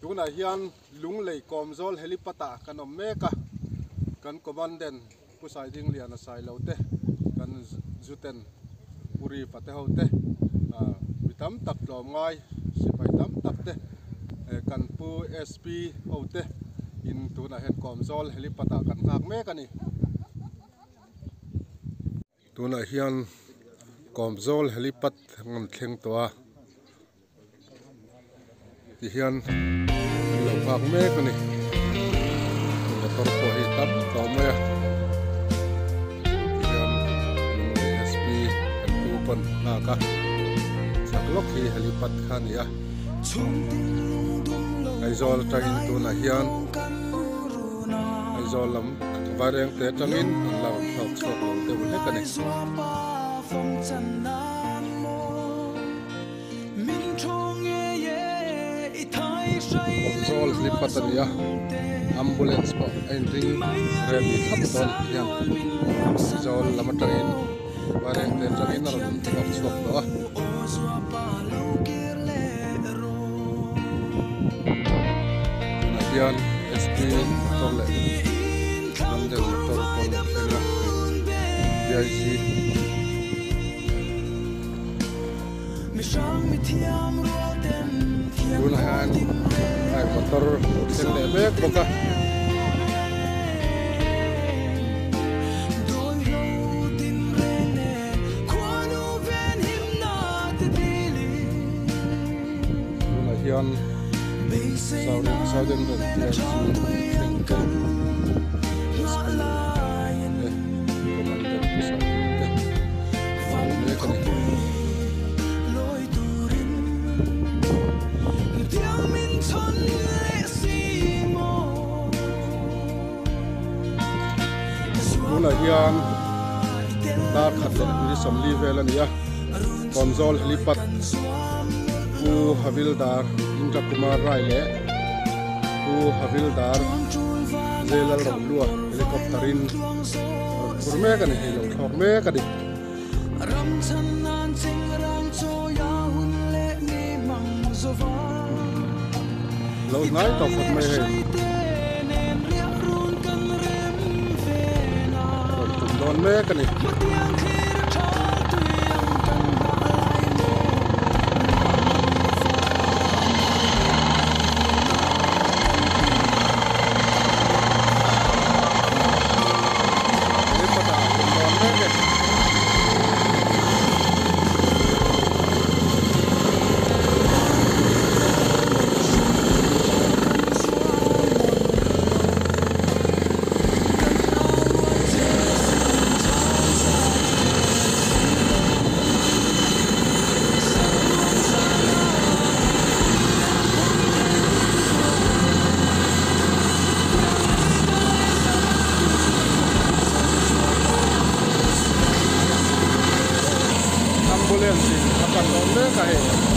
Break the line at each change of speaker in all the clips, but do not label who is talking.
tuna hian lung lei kom zol helipata kan om meka kan commandant pusai ding lian sai lo te. Kan zuten puri pate ho te. Bị mitam tak tlom ngai sipai tam tak tập eh, kan pu sp ho in tuna hen kom zol helipata kan ngak me kani tuna hian kom zol helipat ngam thleng towa ti hian lo ngak me kani motor po hi tam to me a ti hian lung le sp kan tu pon na ka saklok hi helipat khani a ai zol tu là hian ai zol lam vareng in là học lam thok tiêu lo te này. Hekani zol helipat ania ambulance po ein ring rem ni thap don hian zol lam tangin vareng te tangin an lam thok chok lo a tuna hian sp motor le London motor pon thenga DIC tuna gunahan ay motor theng le mek boka tuna hian Southern hian dar khat le ni som li vel ania konzol helipat. U havildar indra kumar rai le u havildar zelal ram lua helicopterin kurme kan hi lo thok me ka di lo ngai to khot me he con me, なんか？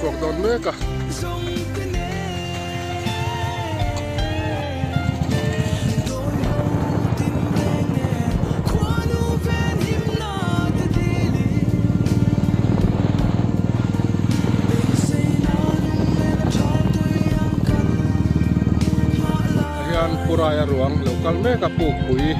xuống đón nước à Puraya ruang lokal meka pukui.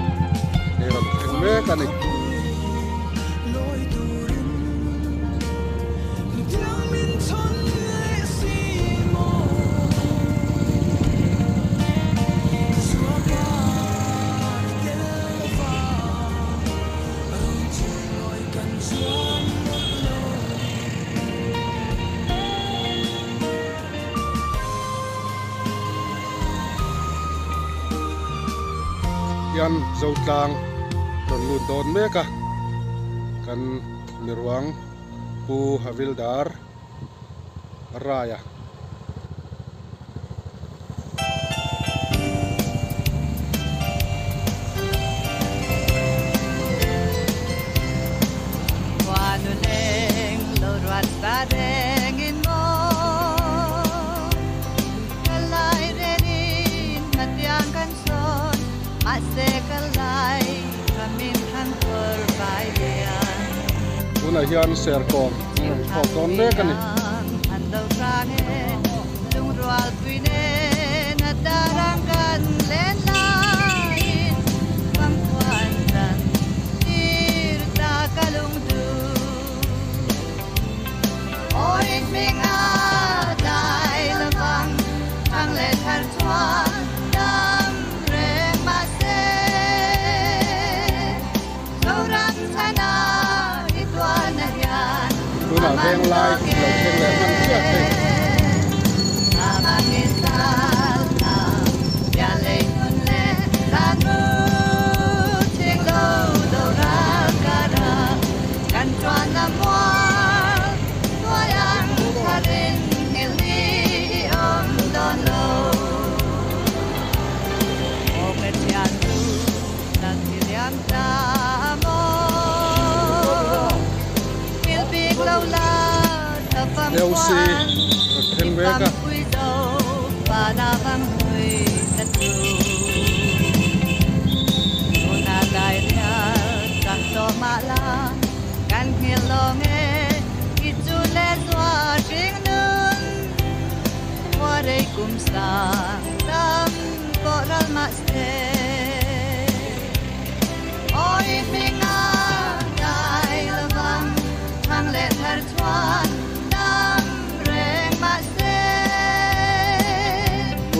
tlang don lun don meka. Kan miruang pu havildar raya. ah hian serkawn khaw tawn mek a ni an lo range lung rual puine na darang kan len lain pam kwan dan tir ta kalung du oin
ming là đen lai lồng đen lẻ măng chiếc si khen bé cả và đã vang hồi đất đường
na đại nhà chẳng cho mà la can khi
ít chú lẽ doa riêng nun qua đây cùng sa tâm có ra mà ôi mình à đại là vang thang lệ thật thoa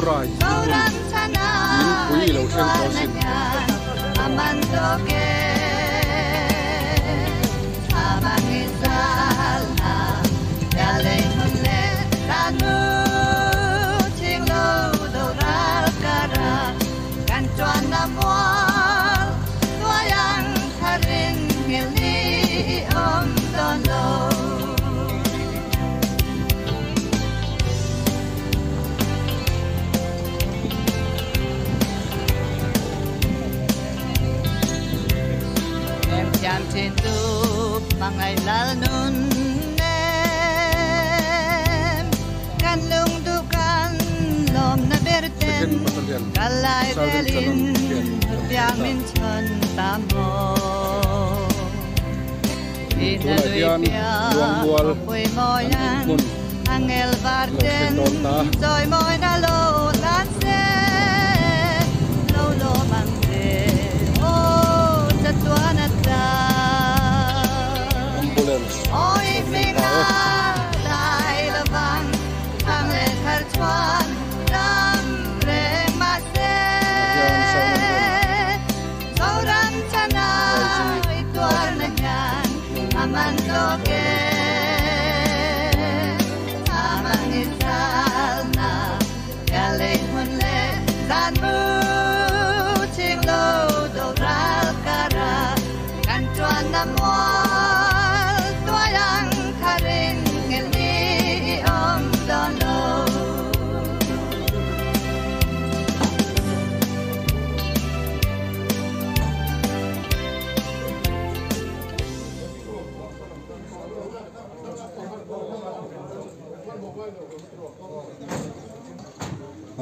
您不易留神，
高兴。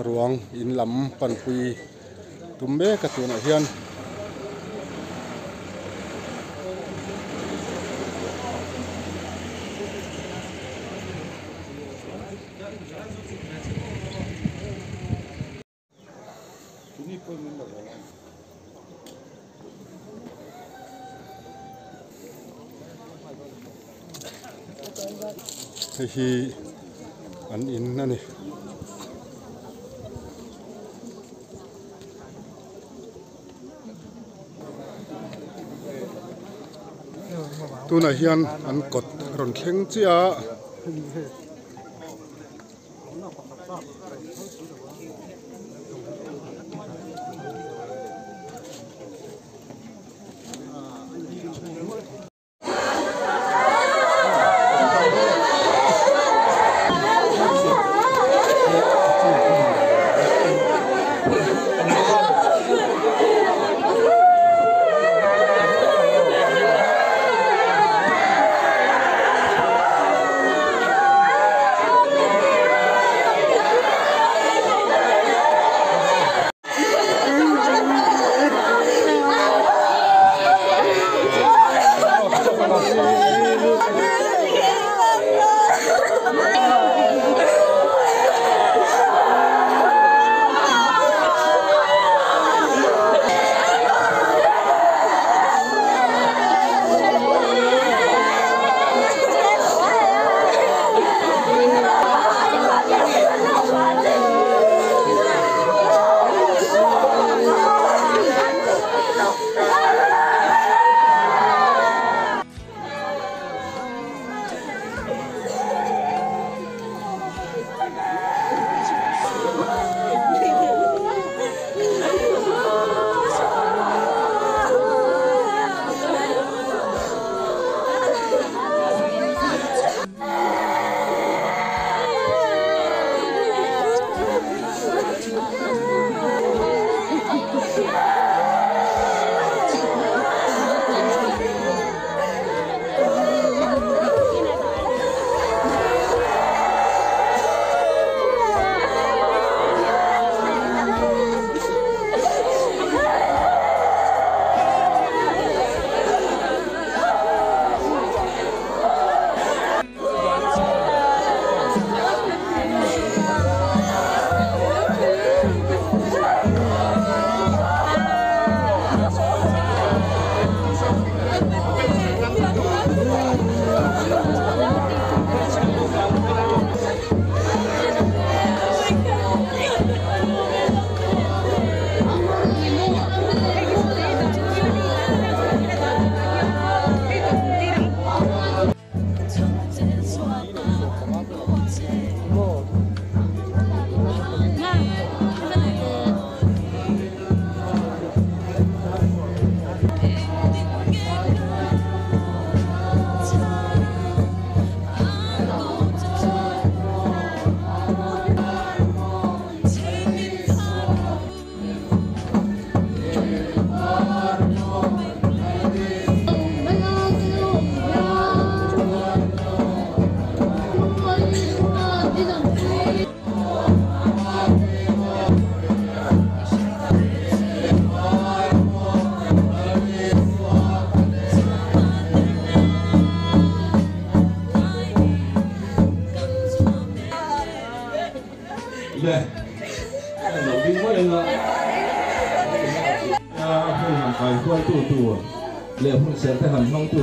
Ruang in lam pan quy tum me
ka tu na hian hei hi an in na ni tuna hian an kot ron thleng chia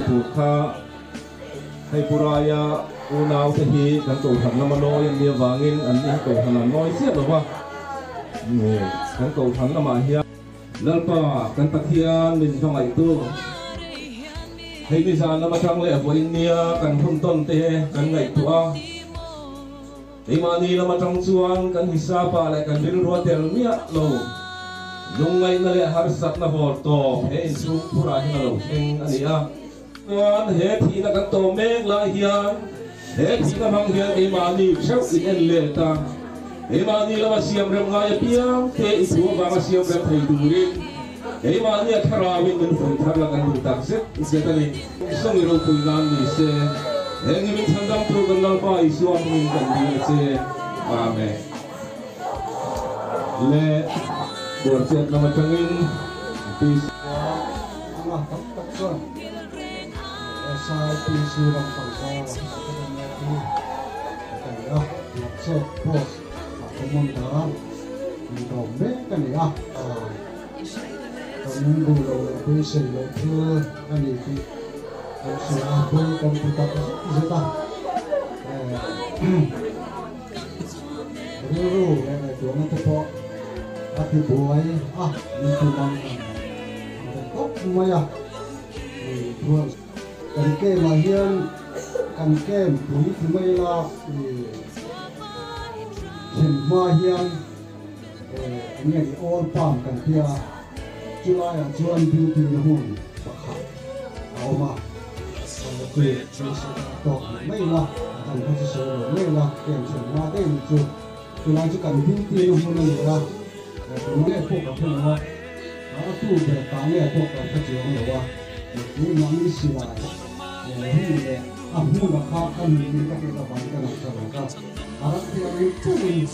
te han hong tu
tu kha.
Hay
puraya unau te hi
kan ko than na mano yan dia wangin an ni ko than an noi sia lo ba. Nge, kan ko than na ma hiya. Lalpa kan tak hian min thong ai tu. Hay ni sa na trang thang le bo in nia kan
hum
ton te kan
ngai tu a. Imani lama trong
chuan kan hisapa lại kan bil ruwa tel mia lo anh na Kan he thi na kan to meg la hiang he thi na mang hiang imani chau si en le ta imani la masiam rem ngai piang te
isu ba
masiam
rem
thay
du rin
imani a thara win
min phun thar la
kan du
tak
se se
ta ni song ro
tu gan ni se he ngi min thang dam tu gan la pa isu a
min
gan ni se amen le buat set nama tengin di นเฮทีนักันโตเมงลาฮิยา
นเฮทีนับังเฮียนเอมานีเชฟอินเอ็
นเลตังเอมานีลามาเซียมเรมงายเปียงเทอิสัวบามาเซียมเรมไทยดูริเอมานีทาราวินเป็นคนทารักันดูตักเซ็ตเซตันิส่งเราคุยนานนี่เซเฮงมินทันดังตัวกันลังไปอิสัวมินกันดีเซอาเมนเล่บวชเสร็จนำมาจังอินปีสองมาตักตักส่วน song i ro pui nan ni se Hẹn mình tham gia program này phải suy nghĩ mình cần đi chơi. Amen.
le buat set nama cengin pis
Allah tak tak suan. SIPC orang bangsa akademia ini kan ya set pos komandan untuk mereka ni ah kami dulu bisa itu kan itu sudah pun kan kita kita Ruru, itu nanti po, tapi buai ah itu bangsa tốt mà ya thường cần kê mà hiên cần kem túi thì mây là, thì chìm hoa hiên. Ờ, anh em ôn pam cần kia. Chú lai à chú anh biu biu hồn bạc khả áo mà. Quê tọt mây la cần có sự sửa mây la kèm chìm hoa đây một chú chú lai chú cần biu biu hồn này la chúng nghe phụ cả phụ hoa. Đó tu về tám nghe phụ cả phụ chiếu này qua. Những món như xì lại. 이제 아무나 가까운 민족에서 만들어놨다가 알았어요. 이쪽은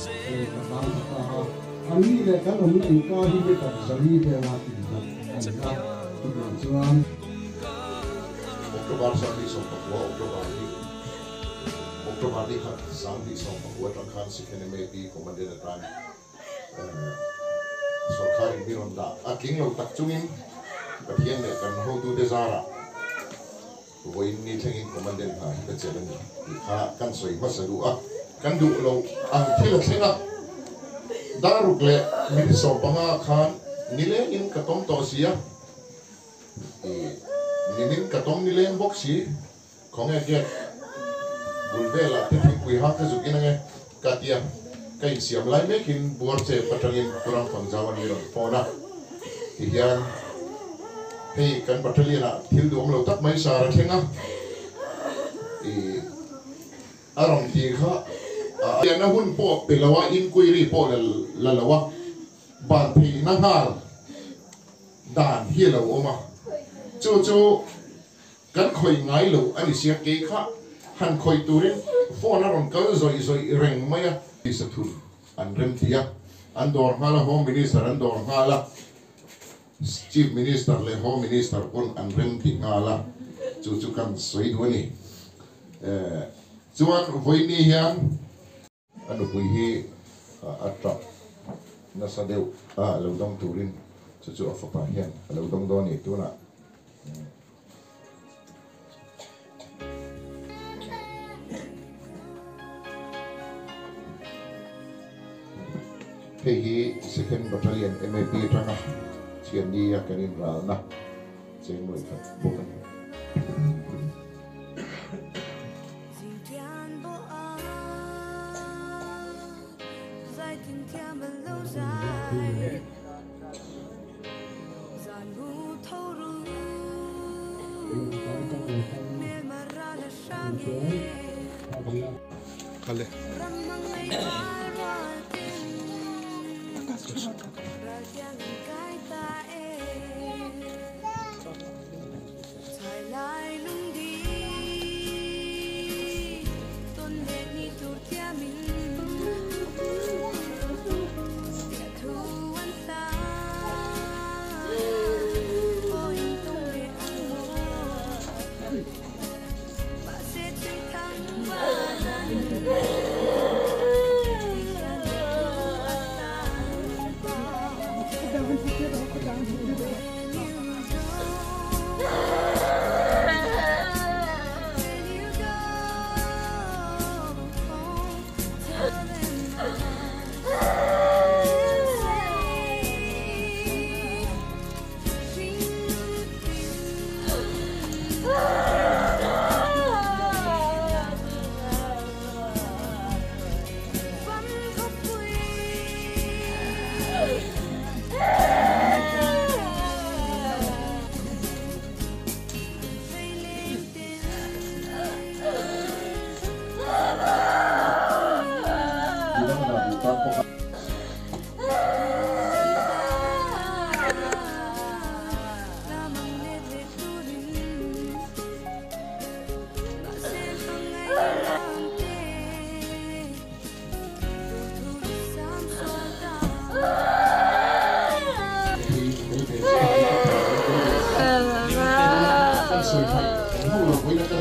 남자가 아니 내가 너무 인가 힘이 갑자기 대화합니다. 그렇지만
Oktobar sa di sa pagwa Oktobar di Oktobar di hat sa di sa pagwa takhan si keneme di komando na tan sorkari bironda aking lang takcungin kapiyende kan ho tu desara ni thengin komande ha ka chelen ni kha kan soi masaru a kan du lo ang thila thenga daruk le mi so panga khan nile in ka tom to sia ninin katong nile ang boksi kong e get bulvela tipi kui haka zukin ang katia kay siam lai mekin buar che patangin kurang pangjawan ni ron pona hiyan hei kan patali na thil du om lo tak mai sara thenga i arong ti kha ya na hun po pelawa in kui ri po la lawa ban thi na hal dan hi lo oma chu chu kan khoi ngai lo ani sia ke kha han khoi turin phone aron kal zoi zoi reng maya isa thu an rem thia an dor hala home minister an dor hala chief minister, le home minister kon an rem thi ngala chu chu kan soi do ni eh chuan voi ni hian anu pui hi eh, atra na sa deu eh, a lo dong turin chu chu afa pa hian lo dong do ni tu na. Pegi second battalion MAP tanga
chuyện đi cái nên rỡ
nè chế người thật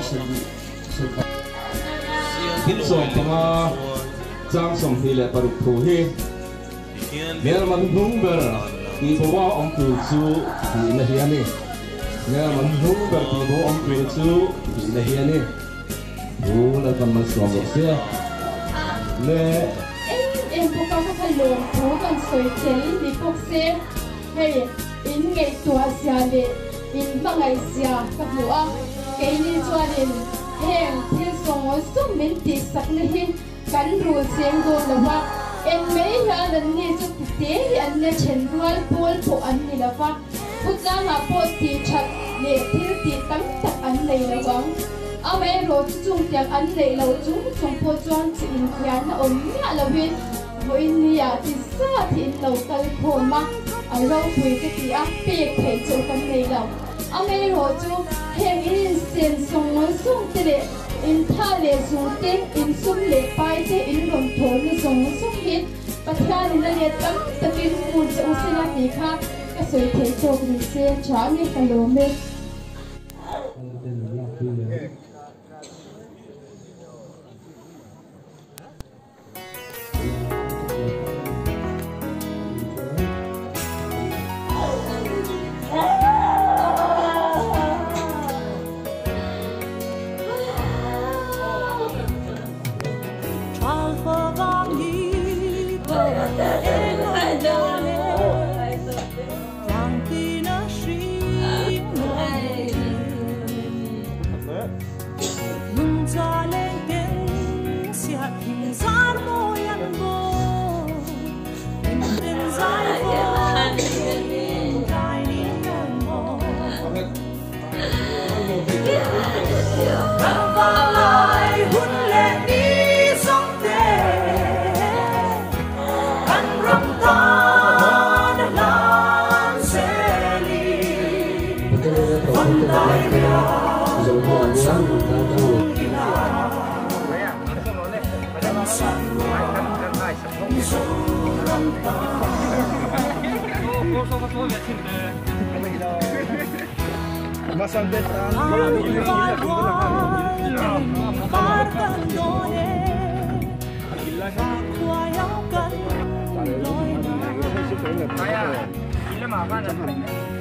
Kim na
panga chang som hi le paruk thu hi mer man hung ber ki bo wa om tu chu hi na hi ani mer man hung ber bo om tu chu na hi ani bu la kan man som lo se le
em em cũng có cái luồng thú còn soi chén hey in ngày tua xia đi in bằng ngày xia các cái như cho đến hẹn thiên song ở sum min ti sắc ni hi cắn rùa xem go là wa em mấy ha lần ni chu te anh ne chen rual pol phụ anh ni là wa phút ra mà po ti chat le thiên ti tam tập anh nei là wang a mấy rồi chú chung anh này nei lo chúng chung phô chuan chi in khian na om nya la win wo in lâu ya khổ sa ti in lo kal kho ma a ro pui ke ti a pe ke chu kan nei chung a mấy ro chu heng in sen song mo song te le in tha le su te in sum le pai te in rom thon ni song song hit pathian in le tam takin mun chu se na ni kha ka soi the chok ni se cha ni ka lo me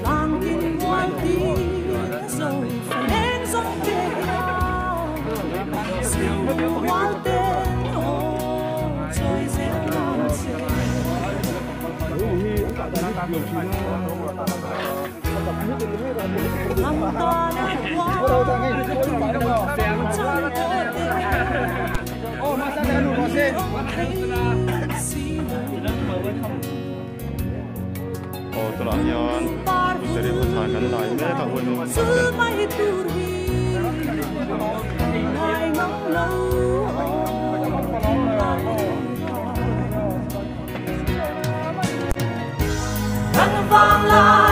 Lang tin ngoài tin rồi phải lên dòng về siêu hoa tên ô 中的
我，笑我的我，醉這感情。暗淡我，真我的。Oh, masa dah
lu
bosé. Oh, tulang
yon. Jadi pertahanan lain, tak boleh vang lên